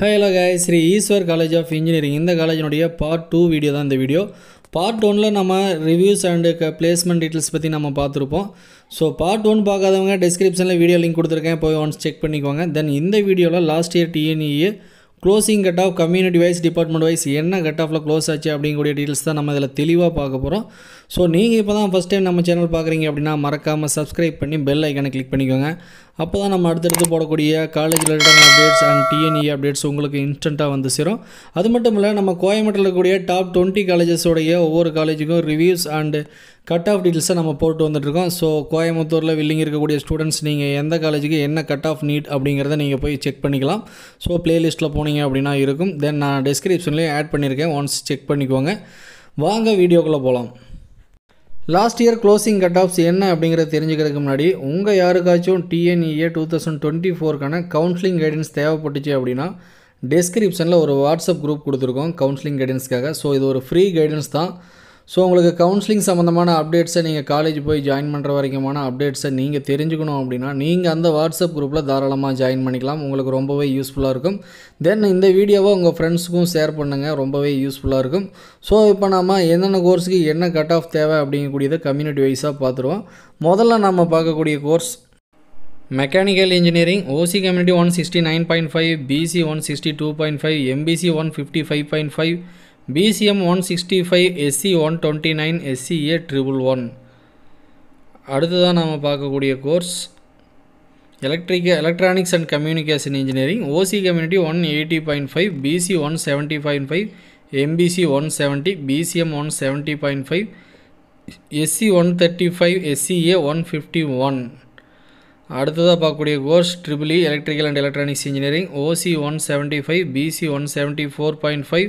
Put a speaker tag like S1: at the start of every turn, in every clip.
S1: Hello guys Sri Eshwar college of engineering இந்த காலேஜினுடைய part two video தான் இந்த வீடியோ பார்ட் ஒனில் நம்ம ரிவ்யூஸ் அண்டு க பிளேஸ்மெண்ட் டீட்டெயில்ஸ் பற்றி நம்ம பார்த்துருப்போம். ஸோ பார்ட் ஒன் பார்க்காதவங்க டிஸ்கிரிப்ஷனில் வீடியோ லிங்க் கொடுத்துருக்கேன். போய் ஒன்ஸ் செக் பண்ணிக்கோங்க. தென் இந்த வீடியோவில் last year TNEA closing cut off community wise department wise என்ன கட் ஆஃபில் க்ளோஸ் ஆச்சு அப்படிங்கக்கூடிய டீட்டெயில்ஸ் தான் நம்ம இதில் தெளிவாக பார்க்க போகிறோம் ஸோ நீங்கள் இப்போ தான் ஃபஸ்ட் டைம் நம்ம சேனல் பார்க்குறீங்க அப்படின்னா மறக்காமல் சப்ஸ்கிரைப் பண்ணி பெல் ஐக்கனை கிளிக் பண்ணிக்கோங்க. அப்போ தான் நம்ம அடுத்தடுத்து போடக்கூடிய college related updates and TNE updates உங்களுக்கு இன்ஸ்டண்ட்டாக வந்து சேரும். அது மட்டும் இல்லை நம்ம கோயம்பேட்டில் இருக்கக்கூடிய டாப் டுவெண்ட்டி காலேஜஸோடைய ஒவ்வொரு காலேஜுக்கும் ரிவ்யூஸ் அண்டு கட் ஆஃப் டீட்டெயில்ஸை நம்ம போட்டு வந்துட்டுருக்கோம். ஸோ கோயம்புத்தூரில் வில்லிங் இருக்கக்கூடிய ஸ்டூடெண்ட்ஸ் நீங்கள் எந்த காலேஜுக்கு என்ன கட் ஆஃப் நீட் அப்படிங்கிறத நீங்கள் போய் செக் பண்ணிக்கலாம். ஸோ ப்ளேலிஸ்ட்டில் போனீங்க அப்படின்னா இருக்கும். தென் நான் டிஸ்கிரிப்ஷன்லேயும் ஆட் பண்ணியிருக்கேன் ஒன்ஸ் செக் பண்ணிக்கோங்க. வாங்க வீடியோக்குள்ளே போகலாம் last year closing cut offs என்ன அப்படிங்கிறத தெரிஞ்சுக்கிறதுக்கு முன்னாடி உங்கள் யாருக்காச்சும் டிஎன்இஏ டூ தௌசண்ட் டுவெண்ட்டி ஃபோருக்கான கவுன்சிலிங் கைடன்ஸ் தேவைப்பட்டுச்சு அப்படின்னா டெஸ்கிரிப்ஷனில் ஒரு வாட்ஸ்அப் குரூப் கொடுத்துருக்கோம் கவுன்சிலிங் கைடன்ஸ்க்காக ஸோ இது ஒரு ஃப்ரீ கைடன்ஸ் தான். ஸோ உங்களுக்கு கவுன்சிலிங் சம்மந்தமான அப்டேட்ஸை நீங்கள் காலேஜ் போய் ஜாயின் பண்ணுற வரைக்குமான அப்டேட்ஸை நீங்கள் தெரிஞ்சுக்கணும் அப்படின்னா நீங்கள் அந்த வாட்ஸ்அப் குரூப்பில் தாராளமாக ஜாயின் பண்ணிக்கலாம். உங்களுக்கு ரொம்பவே யூஸ்ஃபுல்லாக இருக்கும். தென் இந்த வீடியோவை உங்கள் ஃப்ரெண்ட்ஸுக்கும் ஷேர் பண்ணுங்கள் ரொம்பவே யூஸ்ஃபுல்லாக இருக்கும். ஸோ இப்போ நம்ம என்னென்ன கோர்ஸுக்கு என்ன கட் ஆஃப் தேவை அப்படிங்கக்கூடியதை கம்யூனிட்டி வைஸாக பார்த்துருவோம். முதல்ல நம்ம பார்க்கக்கூடிய course mechanical engineering OC community one sixty nine point five BC one sixty two point five MBC one fifty five point five BCM one sixty five SC one twenty nine SCA triple one அடுத்ததாக நாம் பார்க்கக்கூடிய course எலக்ட்ரிக்க electronics and communication engineering OC community one eighty point five BC one seventy point five MBC one seventy BCM one seventy point five SC one thirty five SCA one fifty one அடுத்ததாக பார்க்கக்கூடிய course triple electrical and electronics engineering OC one seventy five BC one seventy four point five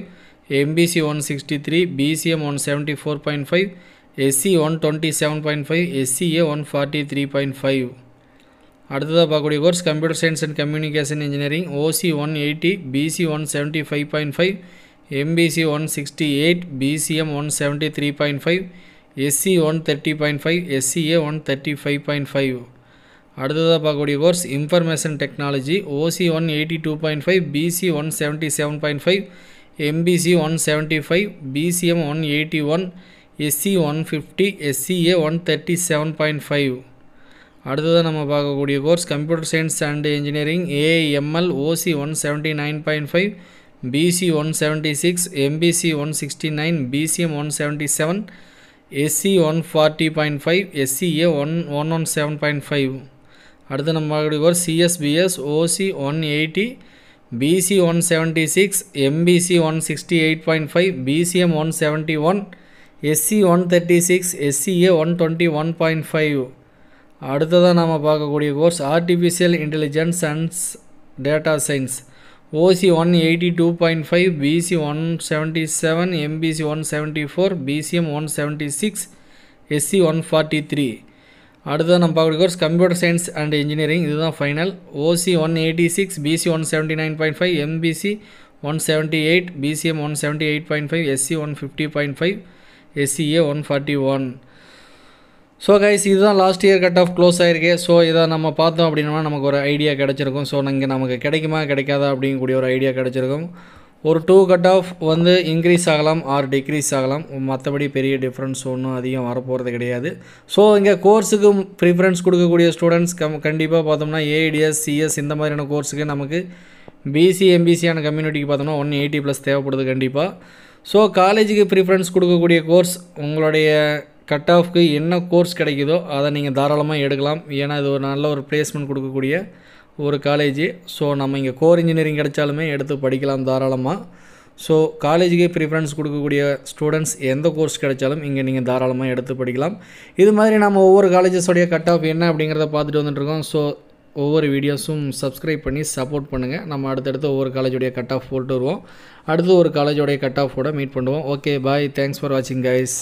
S1: MBC one sixty three BCM one seventy four point five SC one twenty seven point five SCA one forty three point five அடுத்ததாக பார்க்கக்கூடிய course computer science and communication engineering OC one eighty BC one seventy five point five MBC one sixty eight BCM one seventy three point five SC one thirty point five SCA one thirty five point five அடுத்ததாக பார்க்கக்கூடிய course information technology OC one eighty two point five BC one seventy seven point five MBC one seventy five BCM one eighty one SC one fifty SCA one thirty seven point five அடுத்ததாக நம்ம பார்க்கக்கூடிய course computer science and engineering AML OC one seventy nine point five BC one seventy six MBC one sixty nine BCM one seventy seven SC one forty point five SCA one one one seven point five அடுத்து நம்ம பார்க்கக்கூடிய course CSBS OC one eighty BC one seventy six MBC one sixty eight point five BCM one seventy one SC one thirty six SCA one twenty one point five அடுத்ததாக நாம் பார்க்கக்கூடிய course artificial intelligence and data science OC one eighty two point five BC one seventy seven MBC one seventy four BCM one seventy six SC one forty three அடுத்தது நம்ம பார்க்கக்கூடிய course computer science and engineering இதுதான் final OC one eighty six BC one seventy nine point five MBC one seventy eight BCM one seventy eight point five SC one fifty point five SCA one forty one so guys இதுதான் last year cut off close ஆகிருக்கு so இதை நம்ம பார்த்தோம் அப்படின்னா நமக்கு ஒரு idea கிடச்சிருக்கும். So இங்கே நமக்கு கிடைக்குமா கிடைக்காதா அப்படிங்கக்கூடிய ஒரு ஐடியா கிடச்சிருக்கும். ஒரு டூ கட் ஆஃப் வந்து இன்க்ரீஸ் ஆகலாம் ஆர் டிக்ரீஸ் ஆகலாம். மற்றபடி பெரிய டிஃப்ரென்ஸ் ஒன்றும் அதிகம் வரப்போகிறது கிடையாது. ஸோ இங்கே கோர்ஸுக்கு ப்ரிஃபரன்ஸ் கொடுக்கக்கூடிய ஸ்டூடெண்ட்ஸ் கம் கண்டிப்பாக பார்த்தோம்னா ஏஐடிஎஸ் சிஎஸ் இந்த மாதிரியான கோர்ஸுக்கு நமக்கு பிசி எம்பிசியான கம்யூனிட்டிக்கு பார்த்தோம்னா ஒன் எயிட்டி ப்ளஸ் தேவைப்படுது கண்டிப்பாக ஸோ காலேஜுக்கு ப்ரிஃபரன்ஸ் கொடுக்கக்கூடிய கோர்ஸ் உங்களுடைய கட் ஆஃப்க்கு என்ன கோர்ஸ் கிடைக்குதோ அதை நீங்கள் தாராளமாக எடுக்கலாம். ஏன்னா இது ஒரு நல்ல ஒரு பிளேஸ்மெண்ட் கொடுக்கக்கூடிய ஒரு காலேஜ் ஸோ நம்ம இங்கே கோர் இன்ஜினியரிங் கிடைச்சாலுமே எடுத்து படிக்கலாம் தாராளமாக ஸோ காலேஜுக்கே ப்ரிஃபரன்ஸ் கொடுக்கக்கூடிய ஸ்டூடெண்ட்ஸ் எந்த கோர்ஸ் கிடைச்சாலும் இங்கே நீங்கள் தாராளமாக எடுத்து படிக்கலாம். இது மாதிரி நம்ம ஒவ்வொரு காலேஜஸோடைய கட் ஆஃப் என்ன அப்படிங்கிறத பார்த்துட்டு வந்துட்டுருக்கோம் ஸோ ஒவ்வொரு வீடியோஸும் சப்ஸ்கிரைப் பண்ணி சப்போர்ட் பண்ணுங்கள் நம்ம அடுத்தடுத்து ஒவ்வொரு காலேஜோடைய கட் ஆஃப் போட்டு வருவோம். அடுத்து ஒரு காலேஜோடைய கட் ஆஃபோட மீட் பண்ணுவோம். ஓகே பாய் தேங்க்ஸ் ஃபார் வாட்சிங் கைஸ்